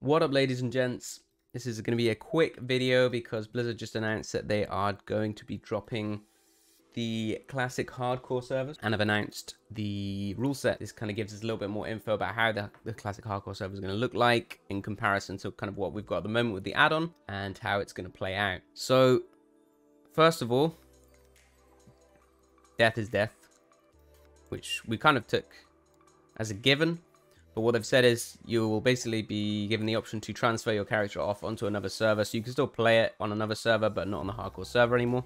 What up, ladies and gents? This is going to be a quick video because Blizzard just announced that they are going to be dropping the classic hardcore servers and have announced the rule set. This kind of gives us a little bit more info about how the, the classic hardcore server is going to look like in comparison to kind of what we've got at the moment with the add-on and how it's going to play out. So, first of all, death is death, which we kind of took as a given but what they've said is you will basically be given the option to transfer your character off onto another server. So you can still play it on another server, but not on the hardcore server anymore.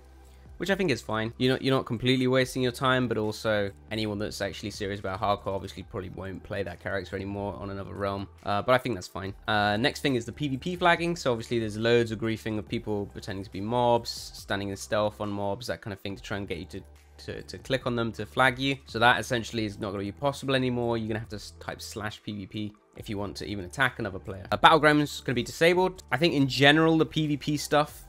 Which I think is fine. You're not, you're not completely wasting your time, but also anyone that's actually serious about hardcore obviously probably won't play that character anymore on another realm. Uh, but I think that's fine. Uh, next thing is the PvP flagging. So obviously there's loads of griefing of people pretending to be mobs, standing in stealth on mobs, that kind of thing to try and get you to to, to click on them to flag you. So that essentially is not going to be possible anymore. You're going to have to type slash PvP if you want to even attack another player. Uh, Battlegrounds going to be disabled. I think in general, the PvP stuff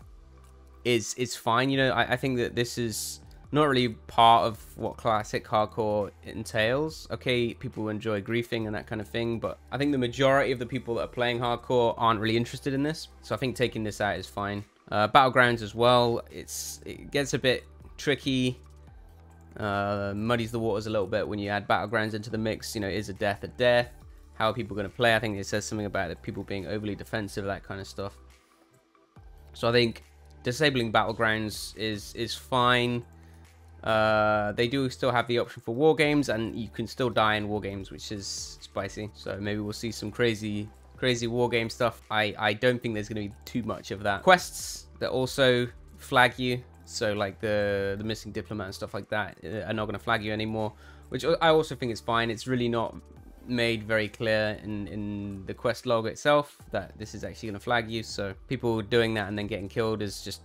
is is fine. You know, I, I think that this is not really part of what classic hardcore entails. Okay, people enjoy griefing and that kind of thing, but I think the majority of the people that are playing hardcore aren't really interested in this. So I think taking this out is fine. Uh, Battlegrounds as well, it's it gets a bit tricky uh, muddies the waters a little bit when you add battlegrounds into the mix. You know, is a death a death? How are people going to play? I think it says something about it, people being overly defensive, that kind of stuff. So I think disabling battlegrounds is is fine. Uh, they do still have the option for war games, and you can still die in war games, which is spicy. So maybe we'll see some crazy crazy war game stuff. I I don't think there's going to be too much of that. Quests that also flag you so like the the missing diplomat and stuff like that uh, are not going to flag you anymore, which I also think is fine. It's really not made very clear in in the quest log itself that this is actually going to flag you. So people doing that and then getting killed is just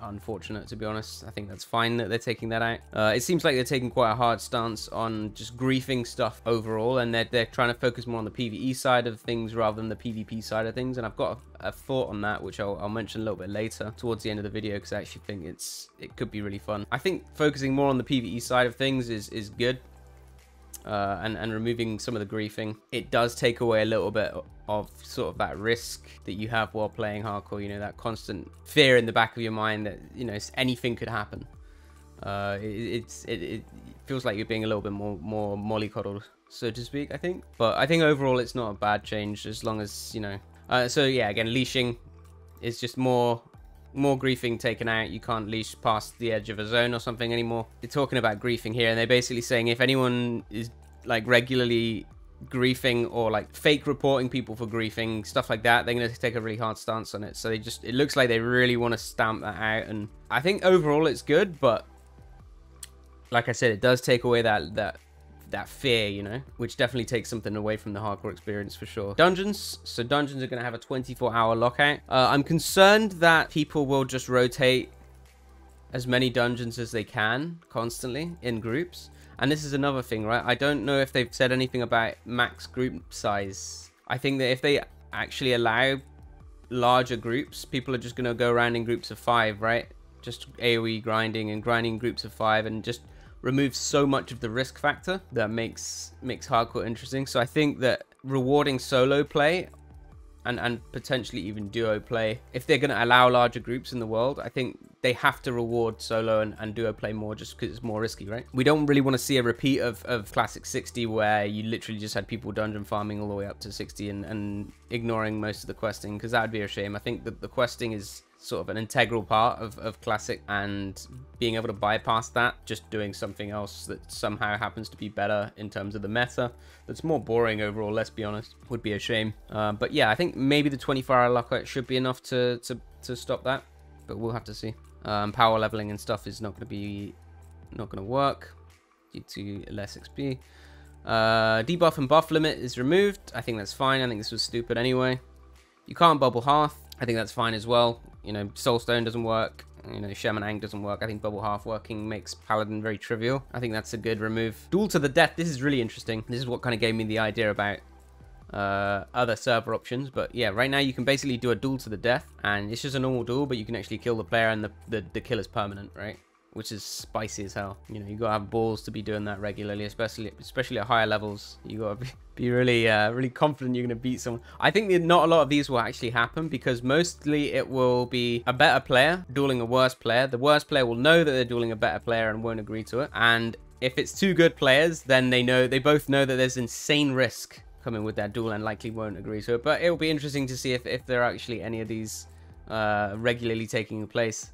unfortunate to be honest. I think that's fine that they're taking that out. Uh, it seems like they're taking quite a hard stance on just griefing stuff overall, and they're they're trying to focus more on the PVE side of things rather than the PvP side of things. And I've got a, a thought on that, which I'll, I'll, mention a little bit later towards the end of the video, because I actually think it's it could be really fun. I think focusing more on the PVE side of things is is good uh, and, and removing some of the griefing, it does take away a little bit of sort of that risk that you have while playing hardcore, you know, that constant fear in the back of your mind that, you know, anything could happen. Uh, it, it's, it, it feels like you're being a little bit more, more mollycoddled, so to speak, I think. But I think overall it's not a bad change as long as, you know, uh, so yeah, again, leashing is just more more griefing taken out. You can't leash past the edge of a zone or something anymore. They're talking about griefing here, and they're basically saying if anyone is like regularly griefing or like fake reporting people for griefing, stuff like that, they're going to take a really hard stance on it. So they just, it looks like they really want to stamp that out. And I think overall it's good, but like I said, it does take away that, that that fear, you know, which definitely takes something away from the hardcore experience for sure. Dungeons. So dungeons are going to have a 24 hour lockout. Uh, I'm concerned that people will just rotate as many dungeons as they can constantly in groups. And this is another thing, right? I don't know if they've said anything about max group size. I think that if they actually allow larger groups, people are just going to go around in groups of five, right? Just AoE grinding and grinding groups of five and just removes so much of the risk factor that makes makes hardcore interesting. So I think that rewarding solo play and, and potentially even duo play, if they're going to allow larger groups in the world, I think they have to reward solo and, and duo play more just because it's more risky, right? We don't really want to see a repeat of, of Classic 60 where you literally just had people dungeon farming all the way up to 60 and, and ignoring most of the questing because that would be a shame. I think that the questing is sort of an integral part of, of Classic and being able to bypass that, just doing something else that somehow happens to be better in terms of the meta, that's more boring overall, let's be honest, would be a shame. Uh, but yeah, I think maybe the 24 hour lockout should be enough to, to, to stop that, but we'll have to see. Um, power leveling and stuff is not going to be, not going to work due to less XP. Uh, debuff and buff limit is removed. I think that's fine. I think this was stupid anyway. You can't bubble hearth. I think that's fine as well. You know, Soulstone doesn't work. You know, Shaman Ankh doesn't work. I think Bubble Hearth working makes Paladin very trivial. I think that's a good remove. Duel to the death. This is really interesting. This is what kind of gave me the idea about uh, other server options. But yeah, right now you can basically do a duel to the death. And it's just a normal duel, but you can actually kill the player and the, the, the kill is permanent, right? Which is spicy as hell. You know, you gotta have balls to be doing that regularly, especially especially at higher levels. You gotta be, be really uh, really confident you're gonna beat someone. I think that not a lot of these will actually happen because mostly it will be a better player dueling a worse player. The worst player will know that they're dueling a better player and won't agree to it. And if it's two good players, then they know they both know that there's insane risk coming with that duel and likely won't agree to it. But it'll be interesting to see if, if there are actually any of these uh, regularly taking place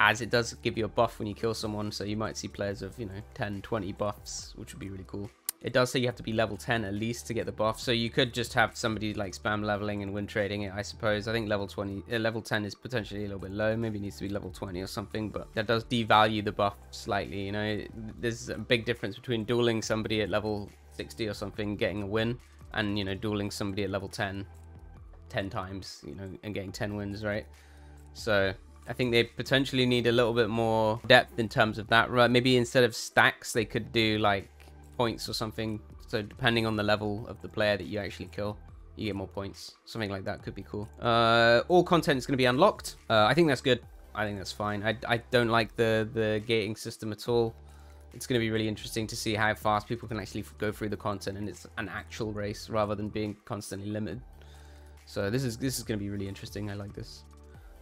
as it does give you a buff when you kill someone so you might see players of you know 10 20 buffs which would be really cool. It does say you have to be level 10 at least to get the buff so you could just have somebody like spam leveling and win trading it i suppose. I think level 20 uh, level 10 is potentially a little bit low maybe needs to be level 20 or something but that does devalue the buff slightly you know. There's a big difference between dueling somebody at level 60 or something getting a win and you know dueling somebody at level 10 10 times you know and getting 10 wins right? So I think they potentially need a little bit more depth in terms of that. Right? Maybe instead of stacks, they could do like points or something. So depending on the level of the player that you actually kill, you get more points. Something like that could be cool. Uh, all content is going to be unlocked. Uh, I think that's good. I think that's fine. I, I don't like the, the gating system at all. It's going to be really interesting to see how fast people can actually go through the content and it's an actual race rather than being constantly limited. So this is this is going to be really interesting. I like this.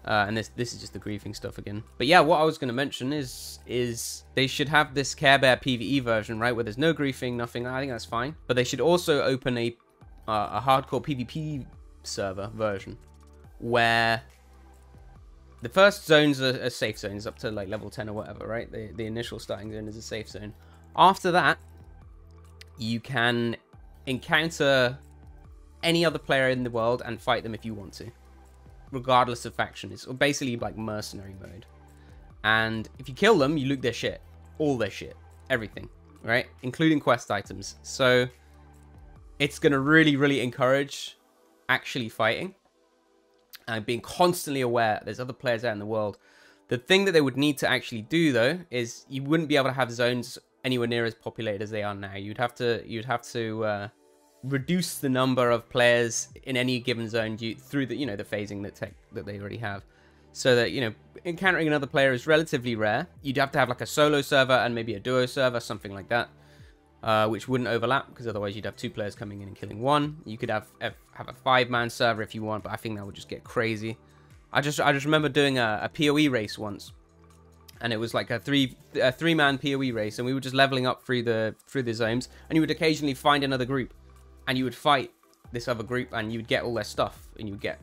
Uh, and this this is just the griefing stuff again. But yeah, what I was going to mention is is they should have this Care Bear PVE version, right, where there's no griefing, nothing. I think that's fine. But they should also open a uh, a hardcore PvP server version where the first zones are, are, safe zones up to like level 10 or whatever, right? The, the initial starting zone is a safe zone. After that, you can encounter any other player in the world and fight them if you want to regardless of faction. It's basically like mercenary mode. And if you kill them, you loot their shit. All their shit. Everything. Right? Including quest items. So it's going to really, really encourage actually fighting. And being constantly aware there's other players out in the world. The thing that they would need to actually do though is you wouldn't be able to have zones anywhere near as populated as they are now. You'd have to you'd have to uh, reduce the number of players in any given zone due, through the you know the phasing that tech that they already have. So that you know encountering another player is relatively rare. You'd have to have like a solo server and maybe a duo server something like that uh, which wouldn't overlap because otherwise you'd have two players coming in and killing one. You could have have a five man server if you want but i think that would just get crazy. I just i just remember doing a, a poe race once and it was like a three a three man poe race and we were just leveling up through the through the zones and you would occasionally find another group and you would fight this other group and you would get all their stuff and you would get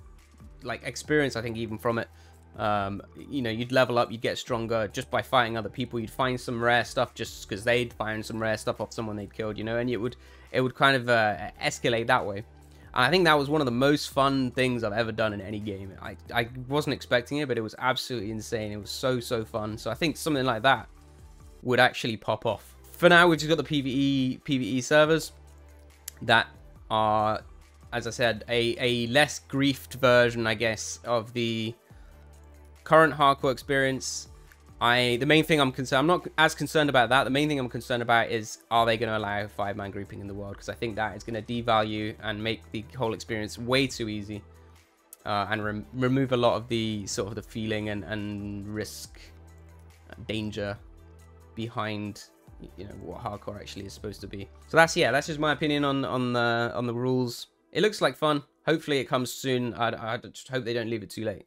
like experience i think even from it. Um, you know you'd level up you'd get stronger just by fighting other people. You'd find some rare stuff just because they'd find some rare stuff off someone they'd killed you know and it would it would kind of uh, escalate that way. And i think that was one of the most fun things i've ever done in any game. I i wasn't expecting it but it was absolutely insane. It was so so fun. So i think something like that would actually pop off. For now we've just got the pve pve servers that are, as I said, a, a less griefed version, I guess, of the current hardcore experience. I the main thing I'm concerned I'm not as concerned about that. The main thing I'm concerned about is are they going to allow five man grouping in the world? Because I think that is going to devalue and make the whole experience way too easy, uh, and re remove a lot of the sort of the feeling and and risk, danger behind you know what hardcore actually is supposed to be. So that's yeah, that's just my opinion on on the on the rules. It looks like fun. Hopefully it comes soon. I, just hope they don't leave it too late.